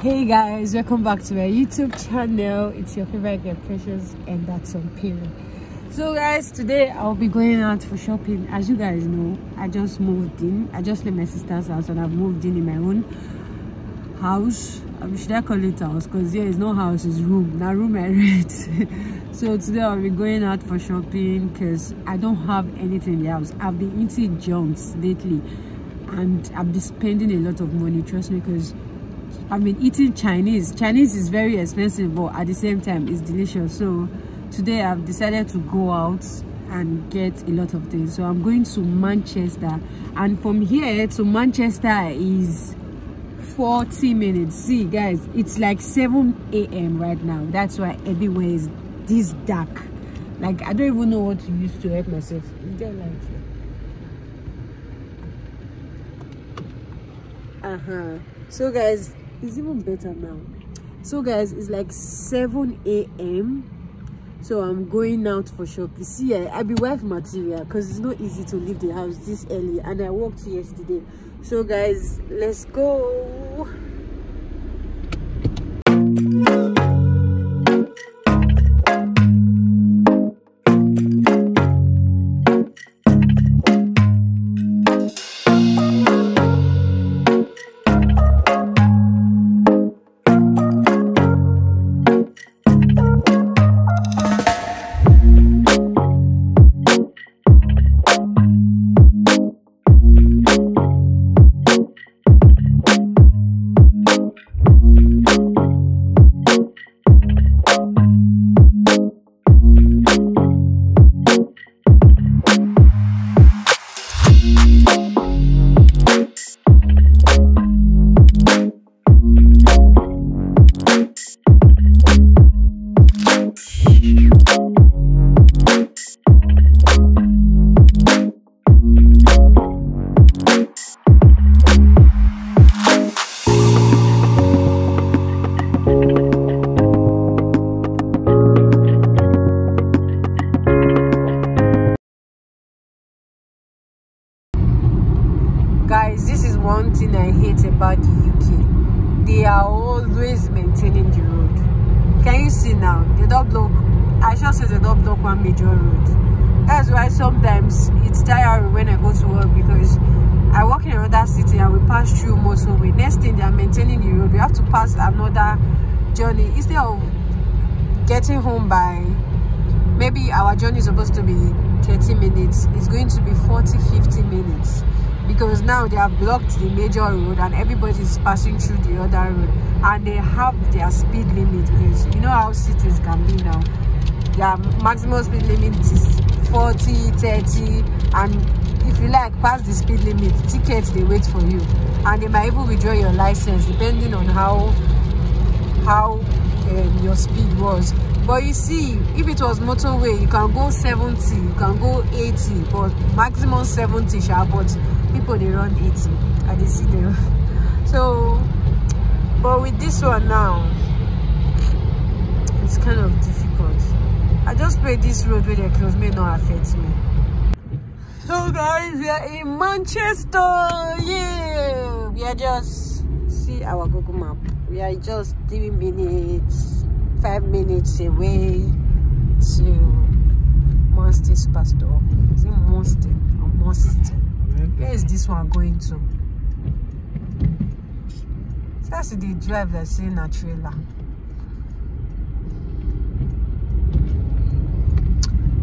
hey guys welcome back to my youtube channel. It's your favorite girl precious and that's on period so guys today i'll be going out for shopping. As you guys know i just moved in. I just left my sister's house and i've moved in in my own house. Um, should i call it house? Because there is no house it's room. Now room i rent. So today i'll be going out for shopping because i don't have anything in the house. I've been eating junks lately and i've been spending a lot of money trust me because I've been eating Chinese. Chinese is very expensive, but at the same time, it's delicious. So today I've decided to go out and get a lot of things. So I'm going to Manchester. And from here to Manchester is 40 minutes. See, guys, it's like 7 a.m. right now. That's why everywhere is this dark. Like, I don't even know what to use to help myself. Is Uh-huh. So, guys, it's even better now. So guys it's like 7 a.m so i'm going out for shopping see i, I be wife material because it's not easy to leave the house this early. And i worked yesterday. So guys let's go by maybe our journey is supposed to be 30 minutes it's going to be 40 50 minutes. Because now they have blocked the major road and everybody is passing through the other road and they have their speed limit because you know how cities can be now. Their maximum speed limit is 40 30 and if you like pass the speed limit tickets they wait for you. And they might even withdraw your license depending on how how um, your speed was but you see if it was motorway you can go 70 you can go 80 but maximum 70 sha but people they run 80 and they see them. So but with this one now it's kind of difficult. I just pray this road where they close may not affect me. So guys we are in manchester yeah! We are just see our google map. We are just three minutes five minutes away to Monster Superstore. Is it Monster or? Where is this one going to? That's the drive that's in a trailer.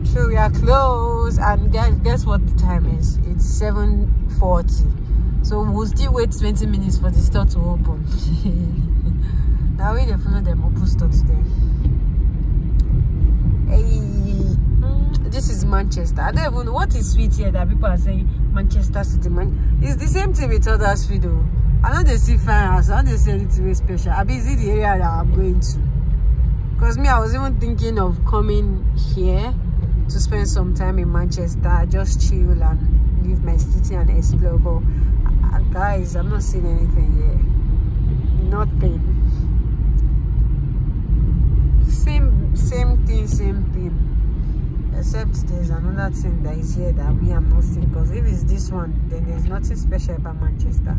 So we are close and guys guess what the time is? It's 7.40. So we'll still wait 20 minutes for the store to open. now we dey follow them open store today hey mm, this is manchester. I don't even know what is sweet here that people are saying manchester city. Man it's the same thing with others food though. I know they see fine house. I know they see anything very special. I is it the area that i'm going to? Because me i was even thinking of coming here to spend some time in manchester just chill and leave my city and explore. But uh, guys i'm not seeing anything here. Nothing same same thing same thing. Except there's another thing that is here that we am not seeing because if it's this one then there's nothing special about manchester.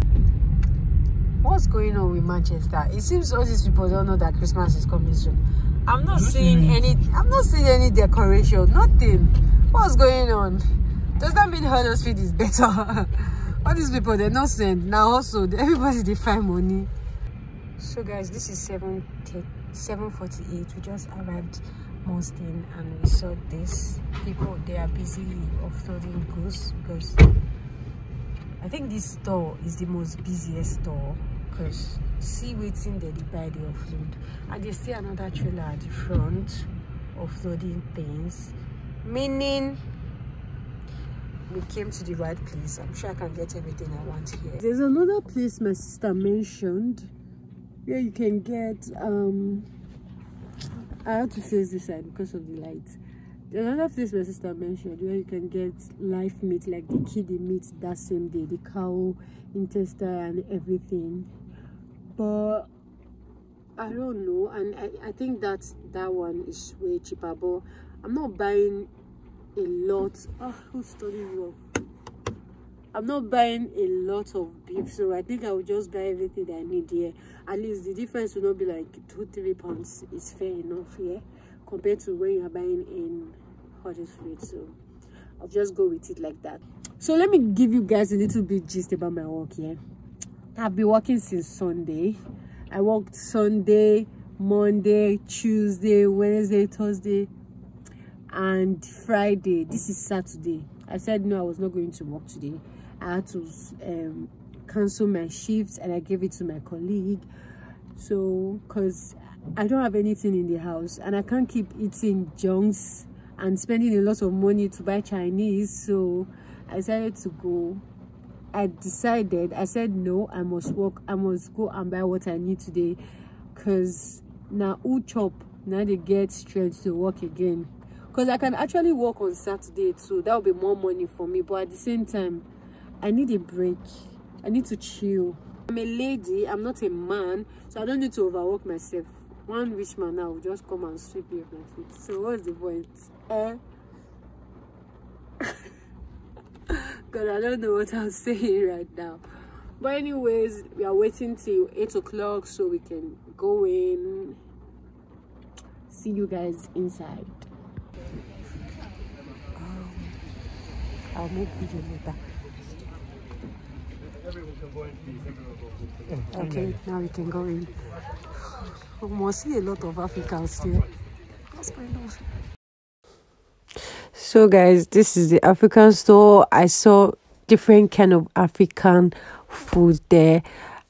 What's going on with manchester? It seems all these people don't know that christmas is coming soon. I'm not seeing any i'm not seeing any decoration nothing. What's going on? Does that mean huddersfield is better? All these people they're not send. Now also everybody they find money. So guys this is 7 748 we just arrived Moston and we saw this people. They are busy offloading goods because I think this store is the most busiest store because see waiting there they buy the offload. And they see another trailer at the front offloading things. Meaning we came to the right place. I'm sure i can get everything i want here. There's another place my sister mentioned where you can get um i have to face this side because of the light there's another place my sister mentioned where you can get live meat like the kiddie meat that same day the cow intestine and everything. But i don't know and i, I think that that one is way cheaper but i'm not buying a lot. Oh who's studying I'm not buying a lot of beef, so I think I will just buy everything that I need here. At least the difference will not be like two, three pounds. It's fair enough here compared to when you are buying in Huddersfield. So I'll just go with it like that. So let me give you guys a little bit gist about my work here. I've been working since Sunday. I worked Sunday, Monday, Tuesday, Wednesday, Thursday, and Friday. This is Saturday. I said no, I was not going to work today I had to um, cancel my shifts and I gave it to my colleague. So, because I don't have anything in the house and I can't keep eating junks and spending a lot of money to buy Chinese. So, I decided to go. I decided, I said no, I must work. I must go and buy what I need today because now who chop now they get strength to work again because i can actually work on saturday too that will be more money for me but at the same time I need a break. I need to chill. I'm a lady, I'm not a man, so I don't need to overwork myself. One rich man now will just come and sweep me off my feet. So what's the point? Eh? Because I don't know what I'm saying right now. But anyways, we are waiting till 8 o'clock so we can go in. See you guys inside. Um, I'll make video later. Okay, now we can go in. We must see a lot of Africans here. What's going on? So guys, this is the African store. I saw different kind of African food there.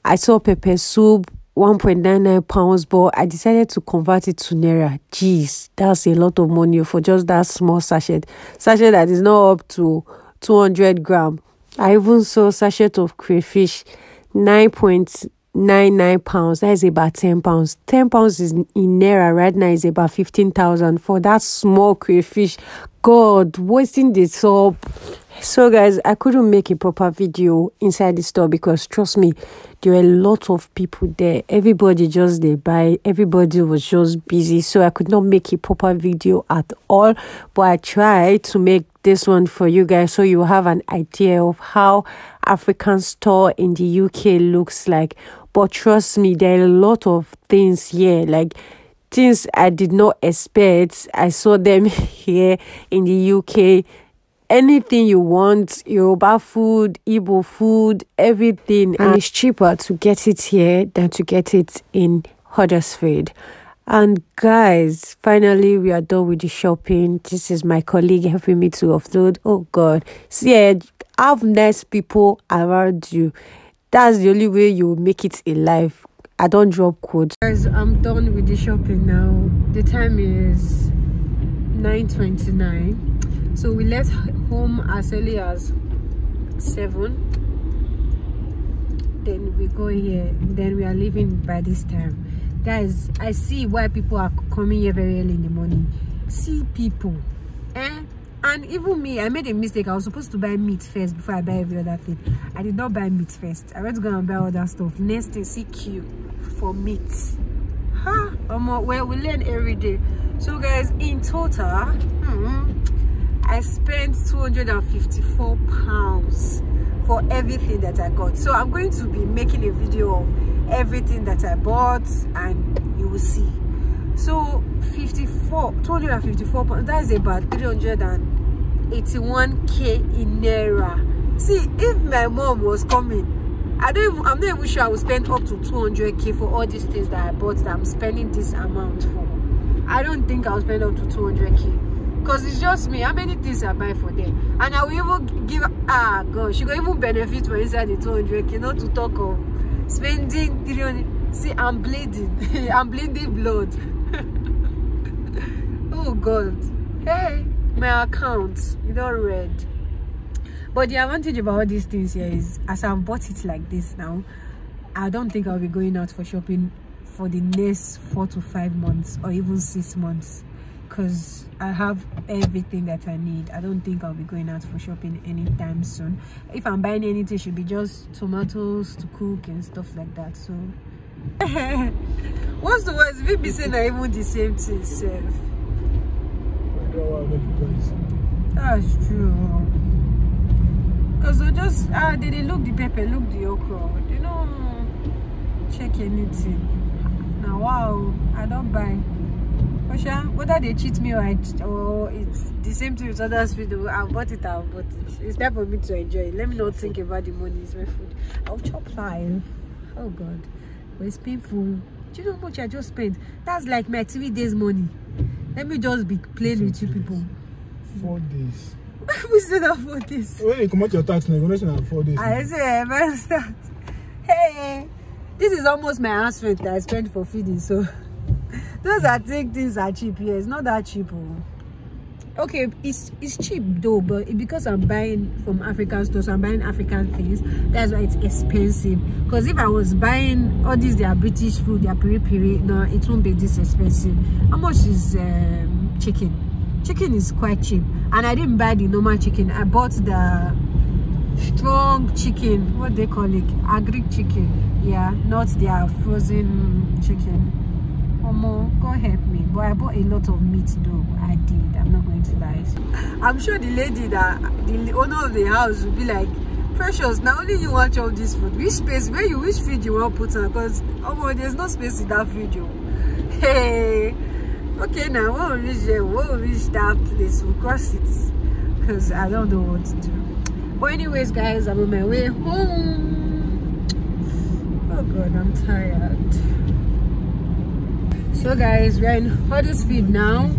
I saw pepper soup, 1.99 pounds, but I decided to convert it to Naira. Jeez, that's a lot of money for just that small sachet. Sachet that is not up to 200 gram. I even saw sachet of crayfish, 9.99 pounds. That is about 10 pounds. 10 pounds is in Naira right now is about 15,000 for that small crayfish. God, wasting this up. So, guys, I couldn't make a proper video inside the store because trust me, there were a lot of people there. Everybody just they buy, everybody was just busy. So, I could not make a proper video at all. But I tried to make this one for you guys so you have an idea of how African store in the UK looks like. But trust me, there are a lot of things here like things I did not expect. I saw them here in the UK. Anything you want, Yoruba food, Igbo food, everything. And it's cheaper to get it here than to get it in Huddersfield. And guys, finally we are done with the shopping. This is my colleague helping me to offload. Oh God, see, eh, have nice people around you. That's the only way you make it in life. I don't drop quotes. Guys, I'm done with the shopping now. The time is 9:29. So we left home as early as seven. Then we go here. Then we are leaving by this time guys i see why people are coming here very early in the morning. See people. Eh? And even me i made a mistake. I was supposed to buy meat first before i buy every other thing. I did not buy meat first. I went to go and buy other stuff. Next thing queue for meat. Huh? Um, well we learn every day. So guys in total hmm, i spent 254 pounds for everything that i got. So i'm going to be making a video of everything that i bought and you will see. So 54 254 pounds that's about 381k in naira. See if my mom was coming i don't even, i'm not even sure i would spend up to 200k for all these things that i bought that i'm spending this amount for. I don't think i'll spend up to 200k because it's just me. How many things i buy for them? And i will even give ah god she go even benefit for inside the 200k not to talk of spending 300 see i'm bleeding. I'm bleeding blood. Oh god. Hey my account you don't read but the advantage about all these things here is as i've bought it like this now i don't think i'll be going out for shopping for the next four to five months or even six months because i have everything that i need. I don't think i'll be going out for shopping anytime soon. If i'm buying anything it should be just tomatoes to cook and stuff like that so. What's the worst? We be saying even the same thing sef that's true. Because they just ah they, they look the pepper look the okra. They don't check anything. Now wow i don't buy Osha, whether they cheat me or, I, or it's the same thing with others food, I bought it, I bought it. It's time for me to enjoy it. Let me not think about the money, it's my food. I'll chop live. Oh God. But it's painful. Do you know how much I just spent? That's like my TV days money. Let me just be playing with you people. Four days. we said that four days. When you come out your tax now, you're going to four days. I say, man, start. Hey, this is almost my house rent that I spent for feeding, so those that think things are cheap here it's not that cheap oh. okay it's it's cheap though but because i'm buying from african stores i'm buying african things that's why it's expensive. Because if i was buying all these their british food their peri peri no it won't be this expensive. How much is um, chicken? Chicken is quite cheap. And i didn't buy the normal chicken. I bought the strong chicken. What they call it? Agri chicken. Yeah not their frozen chicken Omo, God help me. But I bought a lot of meat though. I did. I'm not going to lie. I'm sure the lady that the owner of the house will be like, Precious, now only you watch all this food. Which space, where you which feed you want put on? Because oh there's no space in that video. Oh. Hey. Okay now we'll reach there, when we reach that place, we'll cross it. Because I don't know what to do. But anyways guys, I'm on my way home. Oh god, I'm tired so guys we're in Huddersfield now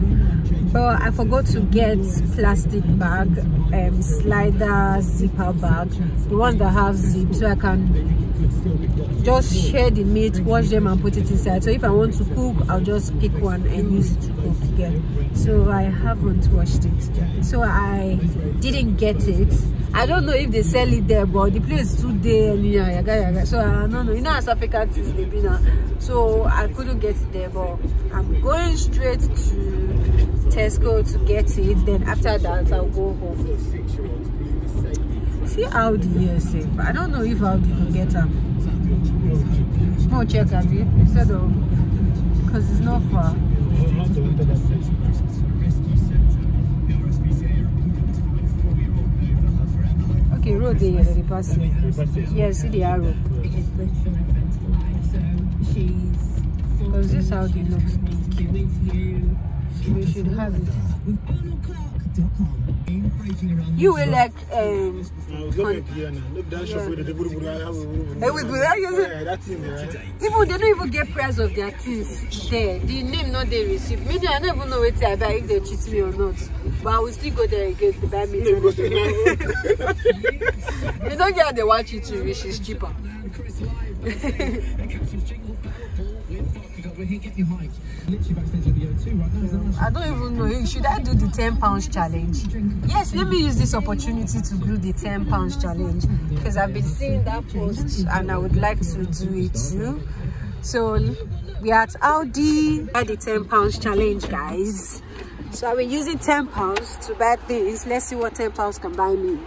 but I forgot to get plastic bag um slider zipper bag the ones that have zip so I can just share the meat wash them and put it inside so if I want to cook I'll just pick one and use it to cook again so I haven't washed it so I didn't get it I don't know if they sell it there, but the place is too there. So I don't know. You know, as African things they be. So I couldn't get it there, but I'm going straight to Tesco to get it. Then after that, I'll go home. See Aldi here safe. I don't know if Aldi can get them. More check it instead of because it's not far. Okay, road there, the passing. Yes, see the arrow. Because this looks big. So we should have it. You will like um Look that shop with the Hey, with that, Even they don't even get price of their things there. The name not they receive. Me, I don't know what I buy if they cheat me or not. But I will still go there again to buy meat. you don't get the one cheat you, which is cheaper. I don't even know. Should I do the 10 pounds challenge? Yes, let me use this opportunity to do the 10 pounds challenge because I've been seeing that post and I would like to do it too. So we are at Aldi at the 10 pounds challenge, guys. So I've been using 10 pounds to buy things. Let's see what 10 pounds can buy me.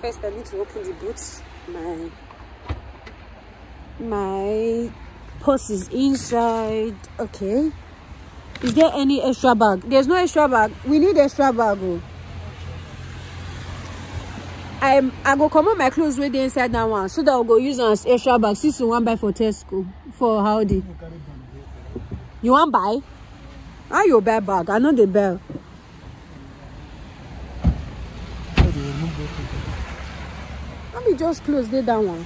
First, I need to open the boots. My my purse is inside. Okay. Is there any extra bag? There's no extra bag. We need extra bag oh. i i go comot my clothes wey dey inside that one so that i go use am as extra bag. Since you wan buy for tesco for howdy you wan buy? How you buy bag? I no dey buy. No be just clothes dey that one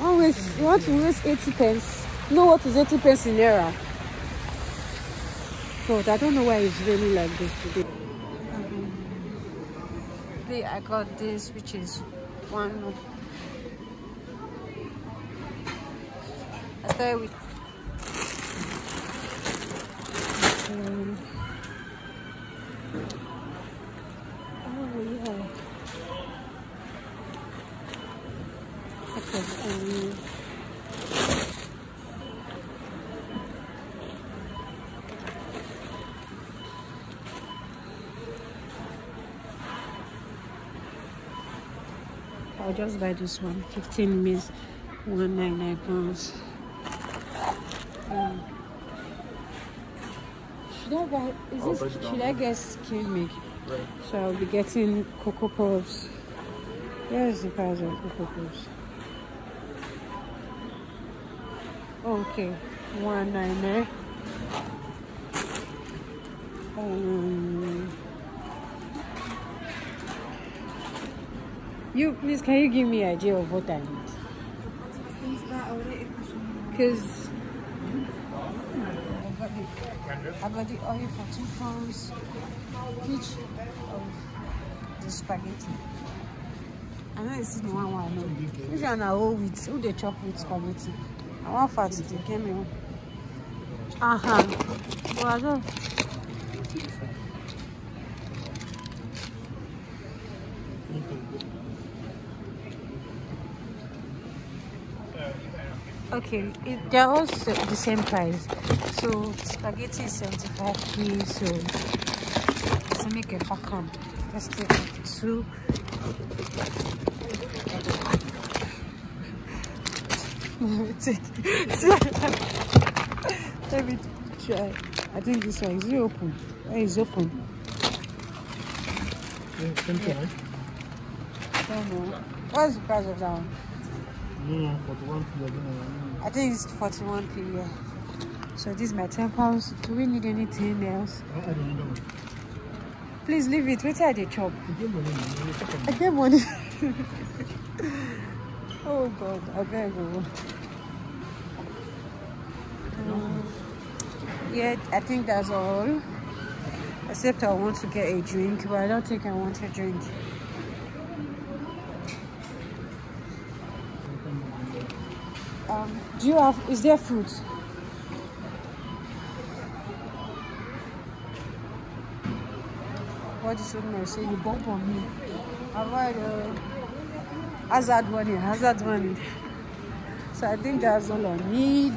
waste you want to waste eighty pence. You know what is eighty pence in naira? But i don't know why it's raining like this today. Today i got this which is one i started with um, just buy this one. 15 means 199 pounds. Um, should I buy? Is this? break it down. Should I get skim milk? Right. So I'll be getting cocoa puffs. Where is the price of cocoa puffs? Okay, 199. Um, you please can you give me an idea of what I need? Because I got the oil for two pounds each of the spaghetti. I know it's the one one know. Which one I with? Who they chop with spaghetti? I want fat to get me one. Uh huh. Well. Okay, it, they're all the same price. So spaghetti is 75p. So let's make a back on. Let's take two. Let me take. Let me try. I think this one is it open. Where is open? Yeah. I don't know. What's the price of that one? No, 41 p. I don't know. I think it's 41p. Yeah. So this is my 10 pounds. Do we need anything else? Add another one. Please leave it. Wait till I dey chop. I get money. oh God, I beg you. Um, yeah, I think that's all. Except I want to get a drink, but I don't think I want a drink. Um, do you have? Is there fruit? What is what say? You bump on me. Avoid uh, hazard money, hazard money. So I think that's all I need.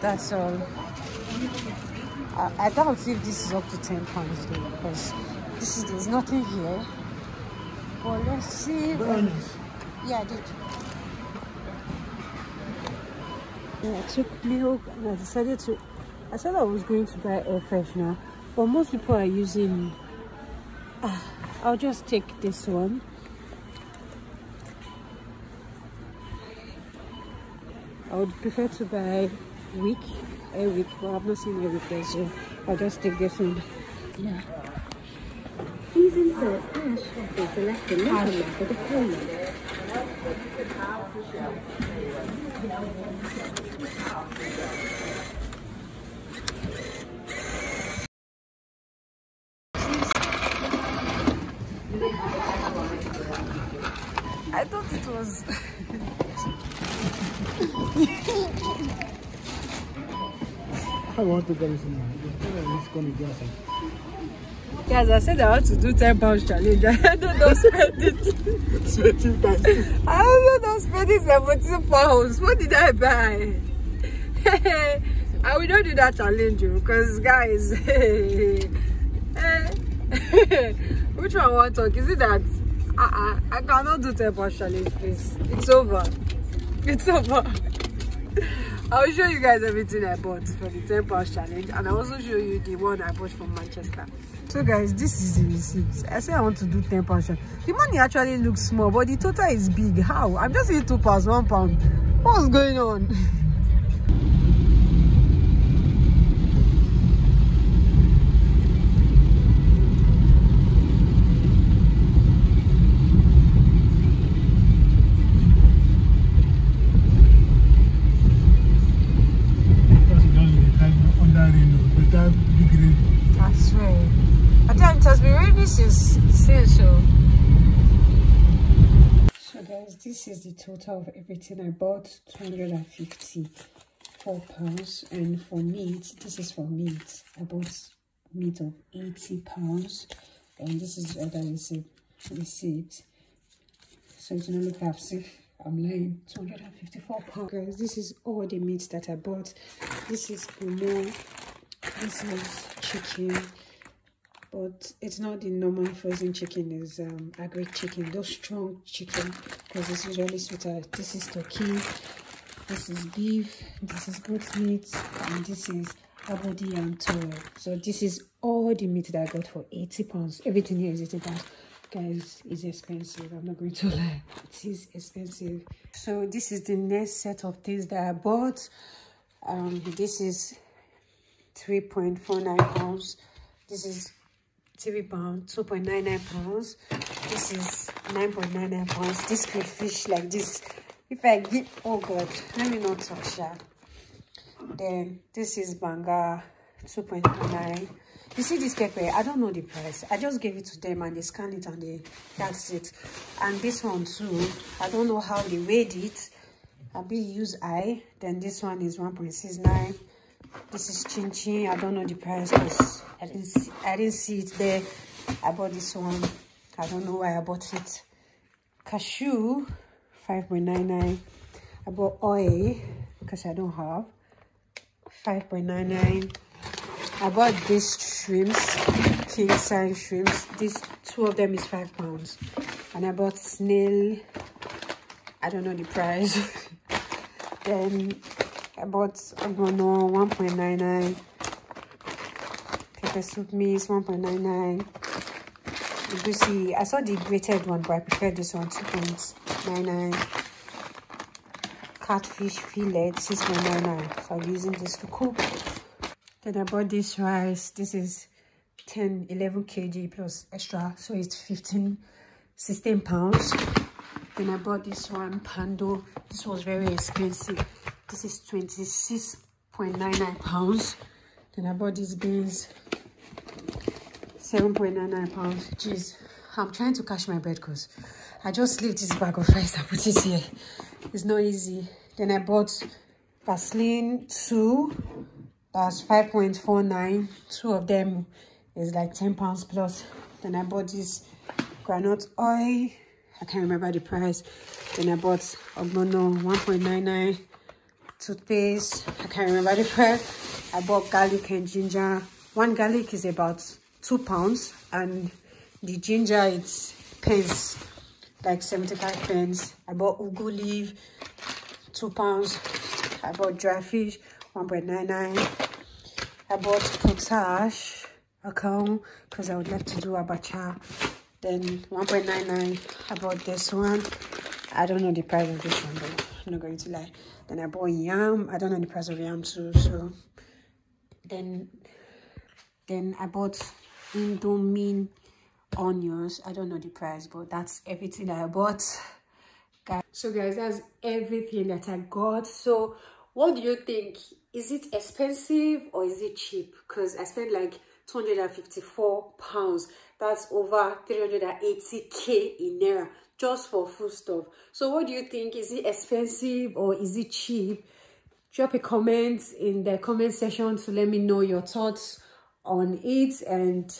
That's all. I, I doubt if this is up to 10 pounds though, because this is there's nothing here. But let's see. Yeah, I did. Yeah, I took milk and I decided to. I said I was going to buy air freshener, but most people are using. Ah, I'll just take this one. I would prefer to buy week, a week, but I've not seen a week there, so I'll just take this one. Yeah. Please insert hash after selecting and left for deployment. I thought it was. I want to get this in. It's going to be awesome. Guys, I said I want to do 10 pounds challenge. I don't know, spend it. Sweating times. I don't spend it 17 pounds. What did I buy? I will not do that challenge because, guys, which one want talk? Is it that uh, uh, I cannot do 10 pounds challenge, please? It's over. It's over. I'll show you guys everything I bought for the 10 pounds challenge and I'll also show you the one I bought from Manchester. so guys this is the receipt i say i want to do 10 pound challenge. the money actually looks small but the total is big how i'm just eating two pounds one pound what's going on this is the total of everything i bought 254 pounds. And for meat this is for meat. I bought meat of 80 pounds. And this is the other receipt receipt so it's not look as if i'm lying. 254 pounds. This is all the meat that i bought. This is more this is chicken but it's not the normal frozen chicken is um agri chicken those strong chicken because it's usually sweeter. This is turkey this is beef this is goat meat and this is abodi and toro. So this is all the meat that i got for 80 pounds. Everything here is 80 pounds. Guys it's expensive. I'm not going to lie. It is expensive. So this is the next set of things that i bought. Um this is 3.49 pounds. This is three pound 2.99 pounds this is 9.99 pounds this crayfish like this. If i get oh god let me not touch that. Then this is banga 2.9 you see this pepper? I don't know the price. I just gave it to them and they scan it and they that's it. And this one too i don't know how they weighed it. I'll be use eye. Then this one is 1.69 this is chin chin. I don't know the price i didn't see i didn't see it there. I bought this one. I don't know why i bought it. Cashew 5.99 i bought oil because i don't have. 5.99 i bought these shrimps king size shrimps. These two of them is five pounds. And i bought snail. I don't know the price. Then I bought I don't know 1.99 pepper soup mix 1.99 you see I saw the grated one but I prefer this one 2.99 catfish fillet 6.99 so I'm using this to cook. Then I bought this rice. This is 10 11 kg plus extra so it's 15 16 pounds. Then I bought this one poundo. This was very expensive. This is 26.99 pounds. Then i bought these beans 7.99 pounds. Jeez i'm trying to catch my breath because i just leave this bag of rice and put it here. It's not easy. Then i bought vaseline 2 that's 5.49 two of them is like 10 pounds plus. Then i bought this groundnut oil. I can't remember the price. Then i bought ogbono 1.99 toothpaste. I can't remember the price. I bought garlic and ginger. One garlic is about two pounds and the ginger it's pence like 75 pence. I bought ugu leaf two pounds. I bought dry fish 1.99 i bought potash account because i would like to do abacha. Then 1.99 i bought this one. I don't know the price of this one but i'm not going to lie. Then I bought yam. I don't know the price of yam too. So. Then then I bought indomie onions. I don't know the price, but that's everything I bought. Guys. So guys, that's everything that I got. So what do you think? Is it expensive or is it cheap? Because I spent like 254 pounds. That's over 380k in Naira just for food stuff. So what do you think? Is it expensive or is it cheap? Drop a comment in the comment section to let me know your thoughts on it. And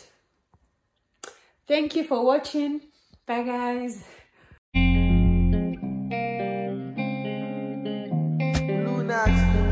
thank you for watching. Bye guys. Lunax,